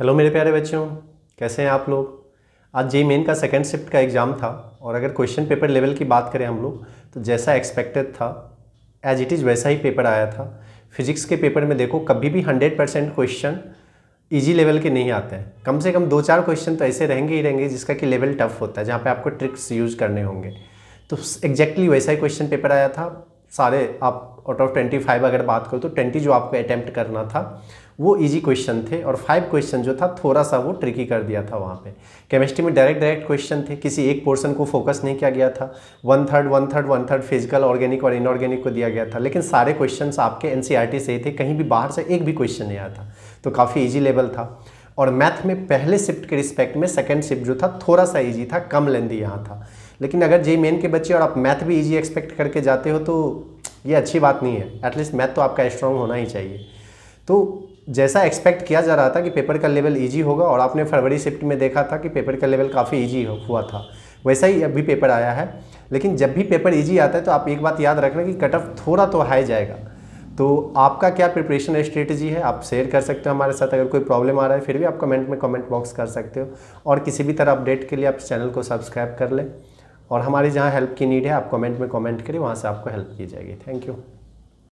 Hello मेरे प्यारे बच्चों, कैसे हैं आप लोग? आज जे मेन का सेकेंड शिफ्ट का एग्ज़ाम था और अगर क्वेश्चन पेपर लेवल की बात करें हम लोग तो जैसा एक्सपेक्टेड था एज इट इज़ वैसा ही पेपर आया था। फिजिक्स के पेपर में देखो, कभी भी hundred percent question easy level के नहीं आते हैं। कम से कम दो चार क्वेश्चन तो ऐसे रहेंगे ही रहेंगे जिसका कि लेवल टफ होता है, जहाँ पर आपको ट्रिक्स यूज़ करने होंगे। तो एग्जैक्टली वैसा ही क्वेश्चन पेपर आया था। सारे आप आउट ऑफ़ ट्वेंटी फाइव अगर बात करो तो ट्वेंटी जो आपको अटैम्प्ट करना था, वो इजी क्वेश्चन थे और फाइव क्वेश्चन जो था थोड़ा सा वो ट्रिकी कर दिया था वहाँ पे। केमिस्ट्री में डायरेक्ट डायरेक्ट क्वेश्चन थे, किसी एक पोर्शन को फोकस नहीं किया गया था। One third one third one third physical organic और इनऑर्गेनिक को दिया गया था। लेकिन सारे क्वेश्चन आपके एन से ही थे, कहीं भी बाहर से एक भी क्वेश्चन नहीं आया था। तो काफ़ी ईजी लेवल था। और मैथ में पहले शिफ्ट के रिस्पेक्ट में सेकेंड शिफ्ट जो था थोड़ा सा ईजी था, कम लेंदी यहाँ था। लेकिन अगर जे मेन के बच्चे और आप मैथ भी ईजी एक्सपेक्ट करके जाते हो तो ये अच्छी बात नहीं है। एटलीस्ट मैथ तो आपका स्ट्रॉन्ग होना ही चाहिए। तो जैसा एक्सपेक्ट किया जा रहा था कि पेपर का लेवल ईजी होगा और आपने फरवरी शिफ्ट में देखा था कि पेपर का लेवल काफ़ी ईजी हुआ था। वैसा ही अभी पेपर आया है। लेकिन जब भी पेपर ईजी आता है तो आप एक बात याद रखना कि कट ऑफ़ थोड़ा तो हाई जाएगा। तो आपका क्या प्रिपरेशन स्ट्रेटजी है? आप शेयर कर सकते हो हमारे साथ। अगर कोई प्रॉब्लम आ रहा है, फिर भी आप कमेंट में कमेंट बॉक्स कर सकते हो। और किसी भी तरह अपडेट के लिए आप चैनल को सब्सक्राइब कर लें। और हमारी जहाँ हेल्प की नीड है, आप कमेंट में कमेंट करिए, वहाँ से आपको हेल्प की जाएगी। Thank you